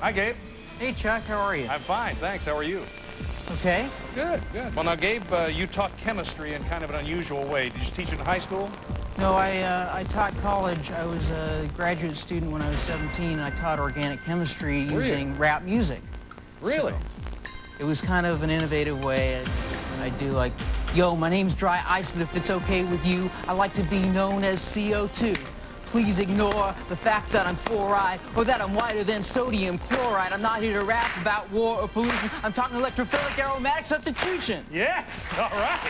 Hi, Gabe. Hey, Chuck, how are you? I'm fine, thanks. How are you? Okay. Good, good. Well, now, Gabe, uh, you taught chemistry in kind of an unusual way. Did you teach it in high school? No, I, uh, I taught college. I was a graduate student when I was 17, and I taught organic chemistry Were you? using rap music. Really? So, it was kind of an innovative way. I, I do like, yo, my name's Dry Ice, but if it's okay with you, I like to be known as CO2. Please ignore the fact that I'm fluoride or that I'm whiter than sodium chloride. I'm not here to rap about war or pollution. I'm talking electrophilic aromatic substitution. Yes, all right.